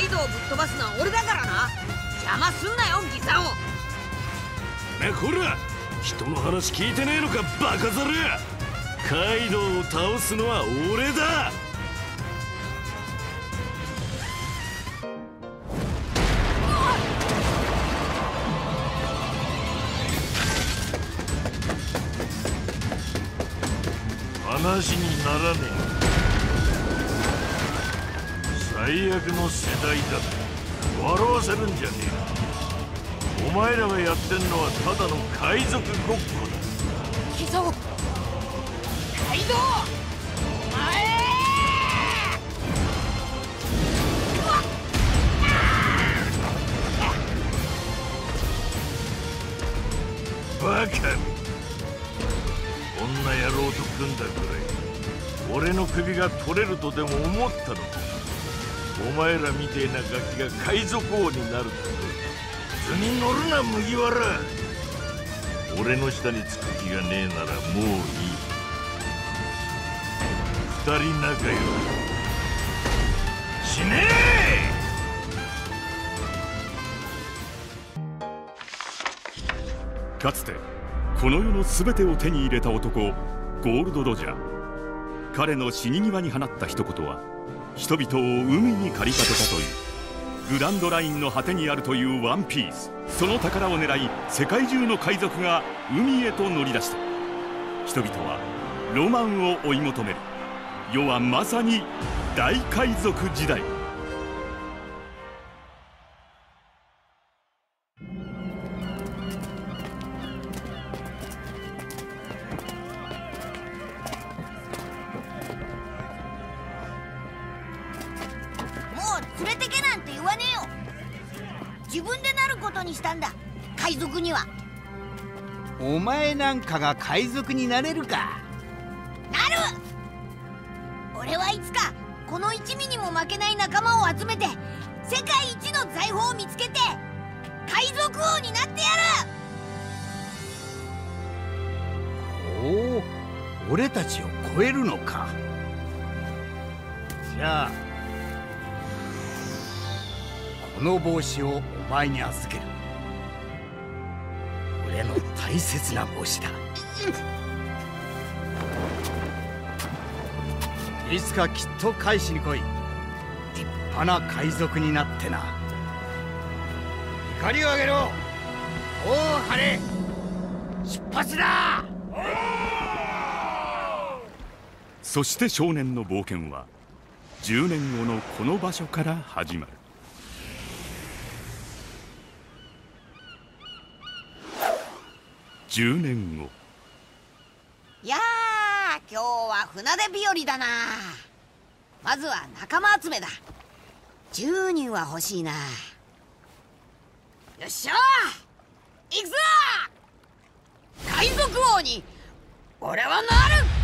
カイドウぶっ飛ばすのは俺だからな。邪魔すんなよギザオ。ねこら。人の話聞いてねえのかバカザル。カイドウを倒すのは俺だ。話にならねえ。最悪の世代だ笑わせるんじゃねえお前らがやってんのはただの海賊ごっこだギザオカイドウ前バカ。めこんな野郎と組んだくらい。俺の首が取れるとでも思ったのか？お前らみてえなガキが海賊王になると図に乗るな麦わら。俺の下につく気がねえならもういい。二人仲良く死ねえ！かつてこの世の全てを手に入れた男ゴールド・ロジャー。彼の死に際に放った一言は人々を海に駆り立てたという。グランドラインの果てにあるというワンピース。その宝を狙い世界中の海賊が海へと乗り出した。人々はロマンを追い求める。世はまさに大海賊時代。連れてけなんて言わねえよ。自分でなることにしたんだ。海賊には。お前なんかが海賊になれるか。なる。俺はいつかこの一味にも負けない仲間を集めて世界一の財宝を見つけて海賊王になってやおお俺たちを超えるのか。じゃあこの帽子をお前に預ける。俺の大切な帽子だ。いつかきっと返しに来い。立派な海賊になってな。怒りを上げろ。おお晴れ。出発だ。そして少年の冒険は10年後のこの場所から始まる。10年後。いやー今日は船出日和だな。まずは仲間集めだ。10人は欲しいな。よっしゃ。行くぞ。海賊王に俺はなる。